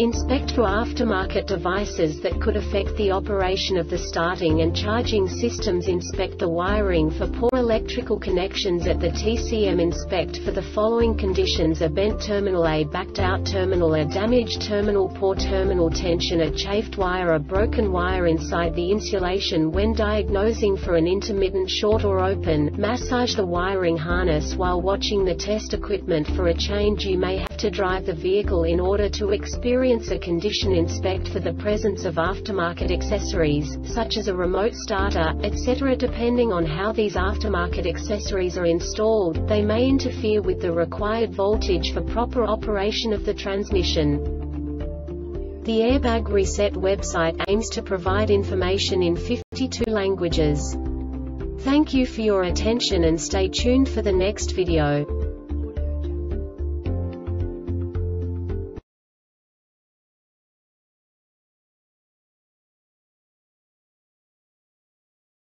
Inspect for aftermarket devices that could affect the operation of the starting and charging systems Inspect the wiring for poor electrical connections at the TCM Inspect for the following conditions A bent terminal A backed out terminal A damaged terminal Poor terminal tension A chafed wire A broken wire inside the insulation When diagnosing for an intermittent short or open, massage the wiring harness while watching the test equipment for a change You may have to drive the vehicle in order to experience experience a condition inspect for the presence of aftermarket accessories, such as a remote starter, etc. Depending on how these aftermarket accessories are installed, they may interfere with the required voltage for proper operation of the transmission. The Airbag Reset website aims to provide information in 52 languages. Thank you for your attention and stay tuned for the next video.